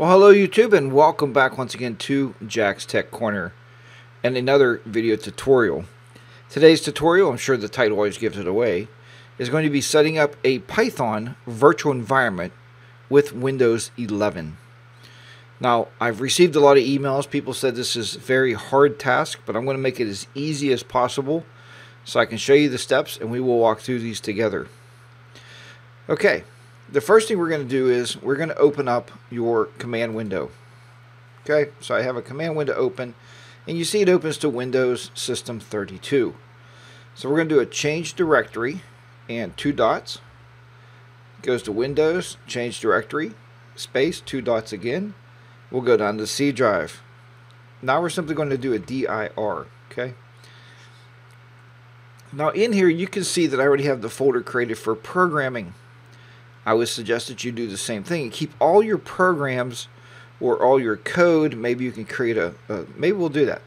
Well, hello YouTube and welcome back once again to Jack's Tech Corner and another video tutorial. Today's tutorial, I'm sure the title always gives it away, is going to be setting up a Python virtual environment with Windows 11. Now, I've received a lot of emails. People said this is a very hard task, but I'm going to make it as easy as possible so I can show you the steps and we will walk through these together. Okay, the first thing we're going to do is we're going to open up your command window. Okay, so I have a command window open, and you see it opens to Windows System 32. So we're going to do a change directory and two dots. It goes to Windows, change directory, space, two dots again. We'll go down to C drive. Now we're simply going to do a dir, okay? Now in here you can see that I already have the folder created for programming. I would suggest that you do the same thing and keep all your programs or all your code. Maybe you can create a, a maybe we'll do that.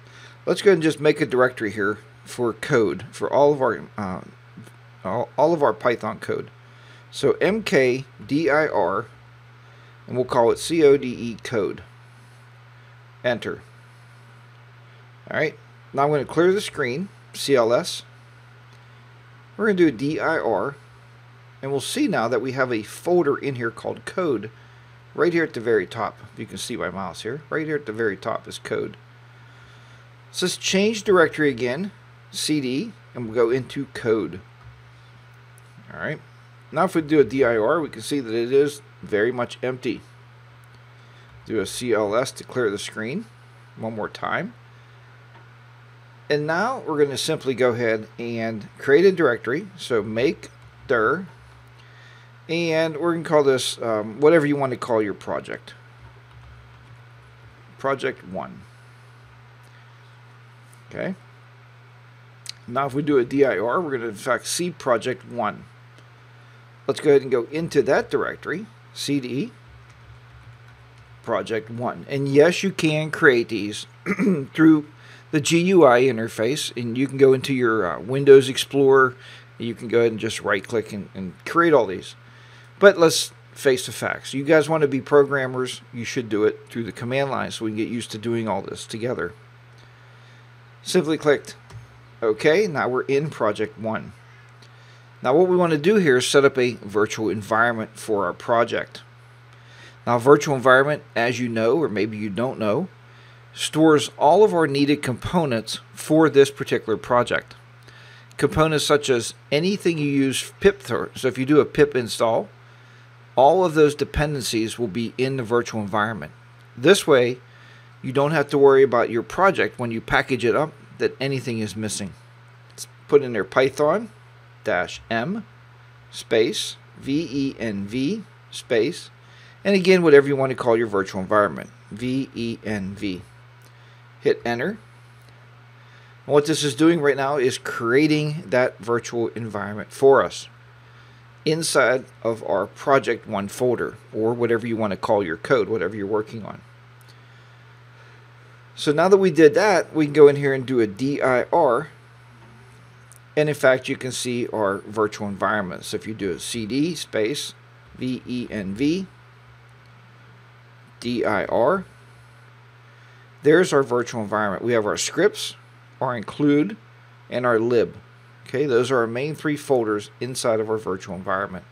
Let's go ahead and just make a directory here for code for all of our uh, all, all of our Python code. So mkdir and we'll call it code code. Enter. Alright, now I'm going to clear the screen, CLS. We're going to do a dir and we'll see now that we have a folder in here called code right here at the very top. You can see my mouse here. Right here at the very top is code. So let's change directory again, cd, and we'll go into code. Alright. Now if we do a dir, we can see that it is very much empty. Do a CLS to clear the screen one more time. And now we're going to simply go ahead and create a directory. So make dir and we're going to call this um, whatever you want to call your project. Project 1. Okay. Now if we do a dir, we're going to in fact see project 1. Let's go ahead and go into that directory, cd project 1. And yes, you can create these through the GUI interface and you can go into your uh, Windows Explorer you can go ahead and just right click and, and create all these. But let's face the facts. You guys want to be programmers, you should do it through the command line so we can get used to doing all this together. Simply clicked OK. Now we're in project 1. Now what we want to do here is set up a virtual environment for our project. Now virtual environment, as you know, or maybe you don't know, stores all of our needed components for this particular project. Components such as anything you use pip for. So if you do a pip install, all of those dependencies will be in the virtual environment. This way, you don't have to worry about your project when you package it up that anything is missing. Let's put in there python dash m space venv space and again whatever you want to call your virtual environment venv hit enter and what this is doing right now is creating that virtual environment for us inside of our project one folder or whatever you want to call your code, whatever you're working on. So now that we did that, we can go in here and do a dir. And in fact, you can see our virtual environment. So if you do a cd space venv dir, there's our virtual environment. We have our scripts, our include, and our lib. Okay, those are our main three folders inside of our virtual environment.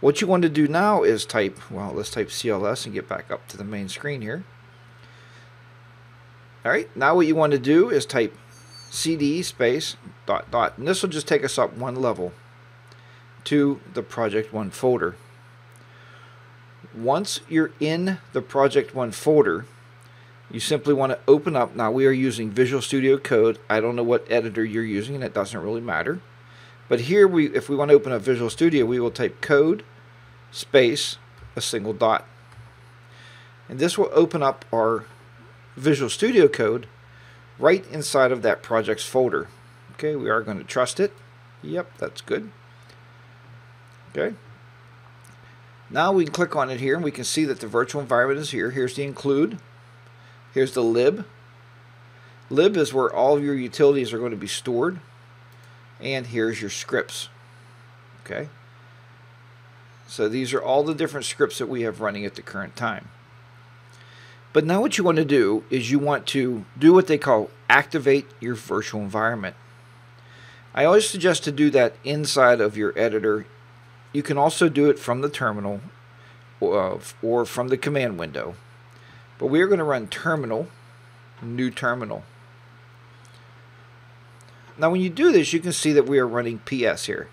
What you want to do now is type, well, let's type CLS and get back up to the main screen here. All right, now what you want to do is type cd space dot dot, and this will just take us up one level to the project one folder. Once you're in the project one folder, you simply want to open up. Now we are using Visual Studio Code. I don't know what editor you're using, and it doesn't really matter. But here, we, if we want to open up Visual Studio, we will type code space a single dot. And this will open up our Visual Studio Code right inside of that project's folder. Okay, we are going to trust it. Yep, that's good. Okay. Now we can click on it here and we can see that the virtual environment is here. Here's the include. Here's the lib. Lib is where all of your utilities are going to be stored. And here's your scripts. Okay. So these are all the different scripts that we have running at the current time. But now what you want to do is you want to do what they call activate your virtual environment. I always suggest to do that inside of your editor. You can also do it from the terminal or, uh, or from the command window. But we are going to run terminal, new terminal. Now when you do this, you can see that we are running PS here.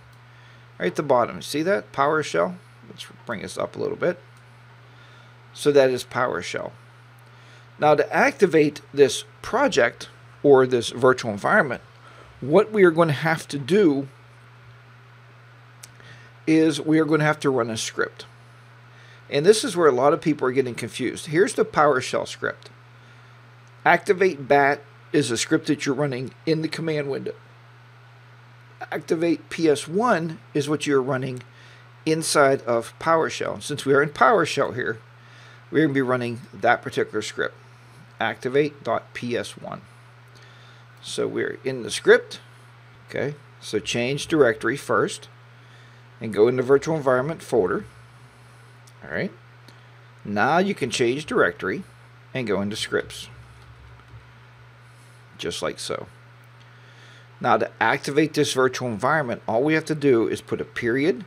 Right at the bottom. See that? PowerShell. Let's bring this up a little bit. So that is PowerShell. Now to activate this project or this virtual environment, what we are going to have to do is we are going to have to run a script. And this is where a lot of people are getting confused. Here's the PowerShell script. Activate bat is a script that you're running in the command window. Activate PS1 is what you're running inside of PowerShell. Since we are in PowerShell here, we're going to be running that particular script. Activate.ps1. So we're in the script. Okay, so change directory first and go into virtual environment folder. All right. Now you can change directory and go into scripts. Just like so. Now to activate this virtual environment, all we have to do is put a period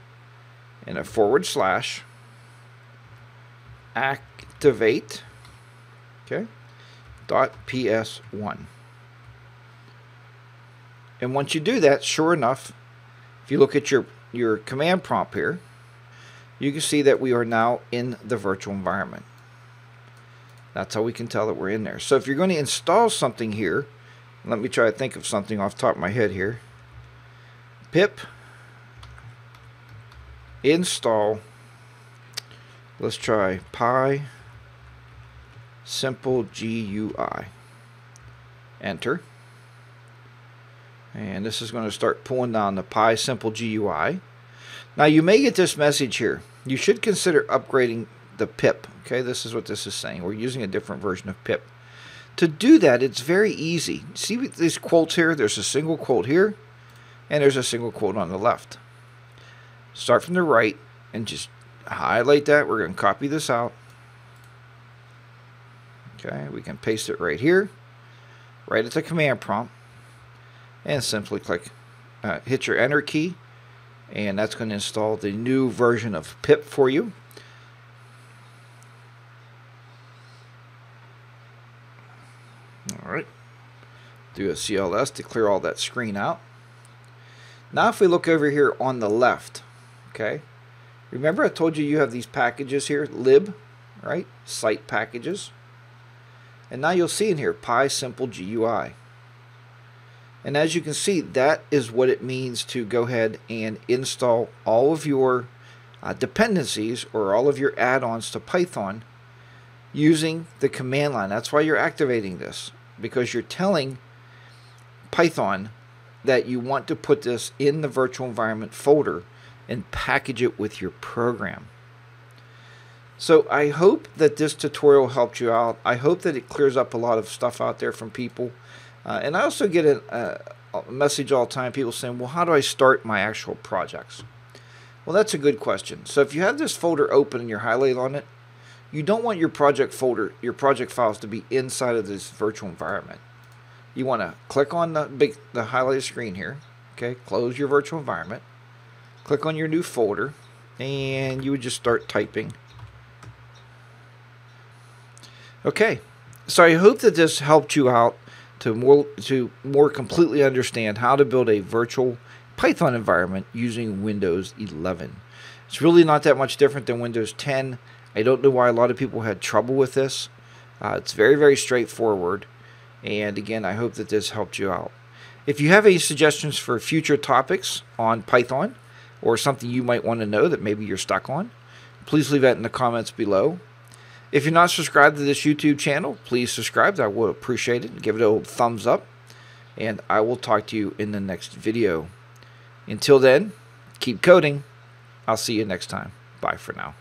and a forward slash activate okay dot ps1 and once you do that sure enough if you look at your your command prompt here you can see that we are now in the virtual environment. That's how we can tell that we're in there. So if you're going to install something here let me try to think of something off top of my head here. Pip install. Let's try pi simple GUI enter. And this is going to start pulling down the PySimpleGUI now you may get this message here you should consider upgrading the pip okay? This is what this is saying. We're using a different version of pip. To do that it's very easy. See these quotes here? There's a single quote here and there's a single quote on the left. Start from the right and just highlight that. We're going to copy this out. Okay, we can paste it right here, right at the command prompt, and simply click, uh, hit your enter key, and that's going to install the new version of pip for you. All right, do a CLS to clear all that screen out. Now if we look over here on the left, okay, Remember I told you you have these packages here, lib, right? Site packages. And now you'll see in here, PySimpleGUI. And as you can see, that is what it means to go ahead and install all of your uh, dependencies or all of your add-ons to Python using the command line. That's why you're activating this, because you're telling Python that you want to put this in the virtual environment folder and package it with your program. So I hope that this tutorial helped you out. I hope that it clears up a lot of stuff out there from people. Uh, and I also get a, a message all the time, people saying, well, how do I start my actual projects? Well, that's a good question. So if you have this folder open and you're highlighted on it, you don't want your project folder, your project files to be inside of this virtual environment. You want to click on the big, the highlighted screen here. Okay, close your virtual environment click on your new folder and you would just start typing. Okay, so I hope that this helped you out to more to more completely understand how to build a virtual Python environment using Windows 11. It's really not that much different than Windows 10. I don't know why a lot of people had trouble with this. Uh, it's very, very straightforward. And again, I hope that this helped you out. If you have any suggestions for future topics on Python, or something you might want to know that maybe you're stuck on, please leave that in the comments below. If you're not subscribed to this YouTube channel, please subscribe. I would appreciate it. Give it a thumbs up. And I will talk to you in the next video. Until then, keep coding. I'll see you next time. Bye for now.